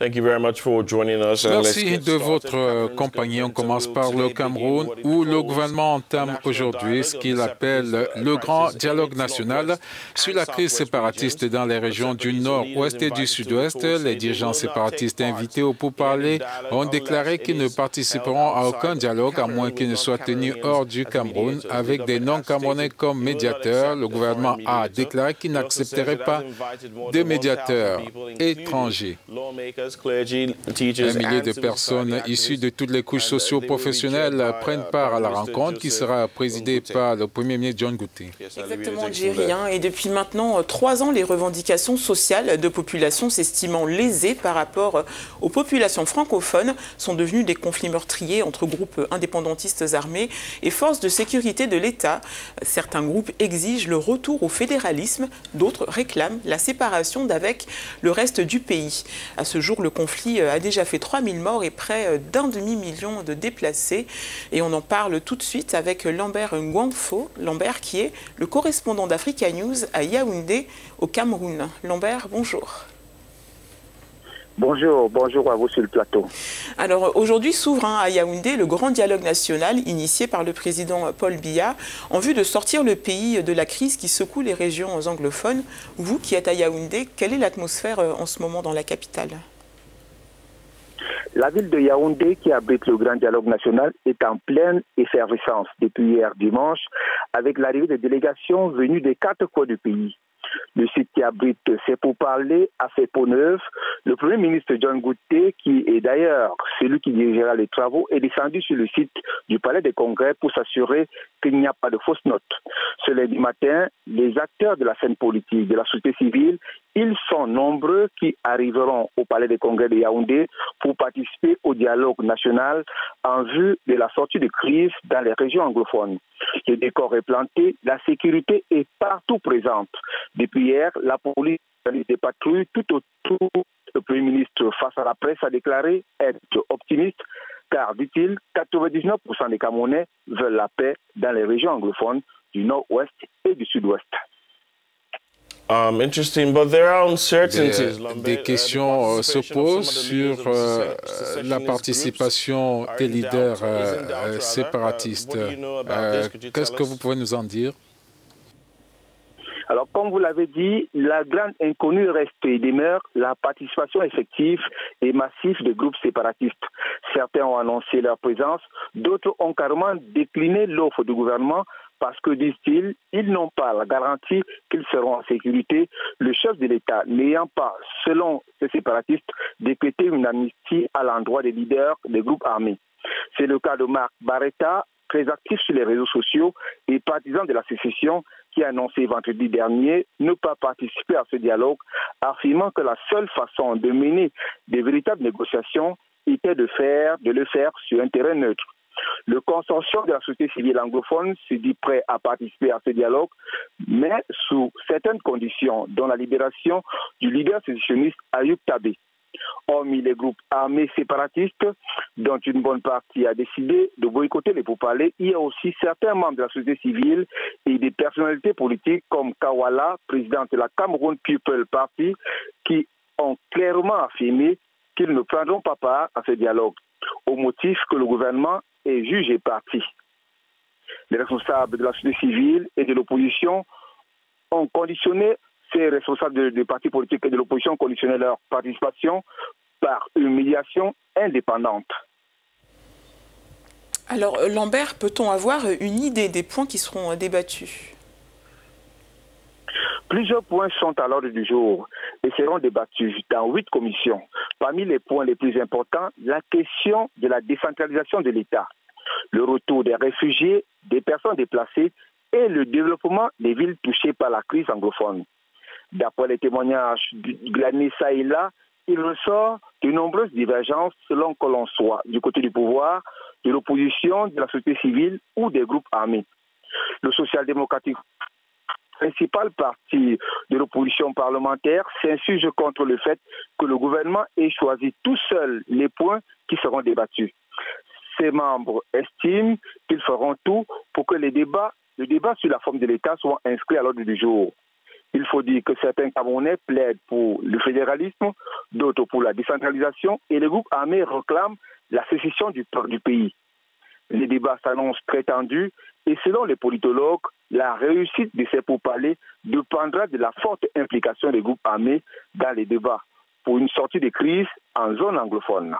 Merci de votre compagnie. On commence par le Cameroun, où le gouvernement entame aujourd'hui ce qu'il appelle le grand dialogue national sur la crise séparatiste dans les régions du nord-ouest et du sud-ouest. Les dirigeants séparatistes invités au pourparler ont déclaré qu'ils ne participeront à aucun dialogue à moins qu'il ne soit tenu hors du Cameroun avec des non-camerounais comme médiateurs. Le gouvernement a déclaré qu'il n'accepterait pas de médiateurs étrangers. Un millier de personnes issues de toutes les couches socio-professionnelles prennent part à la rencontre qui sera présidée par le Premier ministre John Gouté. Exactement, Jerry. Hein. Et depuis maintenant euh, trois ans, les revendications sociales de populations s'estimant lésées par rapport euh, aux populations francophones sont devenues des conflits meurtriers entre groupes indépendantistes armés et forces de sécurité de l'État. Certains groupes exigent le retour au fédéralisme, d'autres réclament la séparation d'avec le reste du pays. À ce jour, le conflit euh, a déjà fait 3000 morts et près euh, d'un demi-million de déplacés. Et on en parle tout de suite avec Lambert Nguanfo. Lambert qui est le correspondant d'Africa News à Yaoundé au Cameroun. Lambert, bonjour. Bonjour, bonjour à vous sur le plateau. Alors aujourd'hui s'ouvre hein, à Yaoundé le grand dialogue national initié par le président Paul Biya en vue de sortir le pays de la crise qui secoue les régions anglophones. Vous qui êtes à Yaoundé, quelle est l'atmosphère euh, en ce moment dans la capitale? La ville de Yaoundé, qui abrite le Grand Dialogue National, est en pleine effervescence depuis hier dimanche, avec l'arrivée des délégations venues des quatre coins du pays. Le site qui abrite ces pourparlers a fait peau neuve. Le Premier ministre John Gouté, qui est d'ailleurs celui qui dirigera les travaux, est descendu sur le site du Palais des Congrès pour s'assurer qu'il n'y a pas de fausses notes. Ce lundi matin, les acteurs de la scène politique, de la société civile, ils sont nombreux qui arriveront au Palais des Congrès de Yaoundé pour participer au dialogue national en vue de la sortie de crise dans les régions anglophones. Le décor est planté, la sécurité est partout présente. Depuis hier, la police des patrouilles tout autour. Le Premier ministre, face à la presse, a déclaré être optimiste car, dit-il, 99% des Camerounais veulent la paix dans les régions anglophones du nord-ouest et du sud-ouest. Um, des, questions uh, se posent sur euh, la participation des leaders euh, séparatistes. Euh, qu'est-ce que vous pouvez nous en dire? Alors, comme vous l'avez dit, la grande inconnue reste et demeure la participation effective et massive des groupes séparatistes. Certains ont annoncé leur présence, d'autres ont carrément décliné l'offre du gouvernement parce que, disent-ils, ils n'ont pas la garantie qu'ils seront en sécurité, le chef de l'État n'ayant pas, selon ces séparatistes, décrété une amnistie à l'endroit des leaders des groupes armés. C'est le cas de Marc Barretta, très actif sur les réseaux sociaux et partisan de la sécession, qui a annoncé vendredi dernier ne pas participer à ce dialogue, affirmant que la seule façon de mener des véritables négociations était de de le faire sur un terrain neutre. Le consortium de la société civile anglophone se dit prêt à participer à ce dialogue, mais sous certaines conditions, dont la libération du leader sécessionniste Ayub Tabé. Hormis les groupes armés séparatistes, dont une bonne partie a décidé de boycotter les pourparlers, il y a aussi certains membres de la société civile et des personnalités politiques comme Kawala, président de la Cameroon People Party, qui ont clairement affirmé qu'ils ne prendront pas part à ce dialogue, au motif que le gouvernement est jugé parti. Les responsables de la société civile et de l'opposition ont conditionné ces responsables des partis politiques et de l'opposition conditionner leur participation par une médiation indépendante. Alors, Lambert, peut-on avoir une idée des points qui seront débattus? Plusieurs points sont à l'ordre du jour et seront débattus dans huit commissions. Parmi les points les plus importants, la question de la décentralisation de l'État, le retour des réfugiés, des personnes déplacées et le développement des villes touchées par la crise anglophone. D'après les témoignages de et là, il ressort de nombreuses divergences selon que l'on soit du côté du pouvoir, de l'opposition, de la société civile ou des groupes armés. Le social-démocratique principal parti de l'opposition parlementaire s'insurge contre le fait que le gouvernement ait choisi tout seul les points qui seront débattus. Ses membres estiment qu'ils feront tout pour que les le débat sur la forme de l'État soit inscrit à l'ordre du jour. Il faut dire que certains Camerounais plaident pour le fédéralisme, d'autres pour la décentralisation, et le groupe armé réclame la sécession du, du pays. Les débats s'annoncent très tendus et selon les politologues, la réussite de ces pourparlers dépendra de la forte implication des groupes armés dans les débats pour une sortie de crise en zone anglophone.